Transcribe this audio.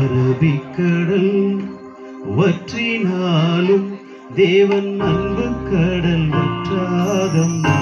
அரபிக்கடல் வற்றினாலும் தேவன் அன்பு கடல் வற்றாதம்மா.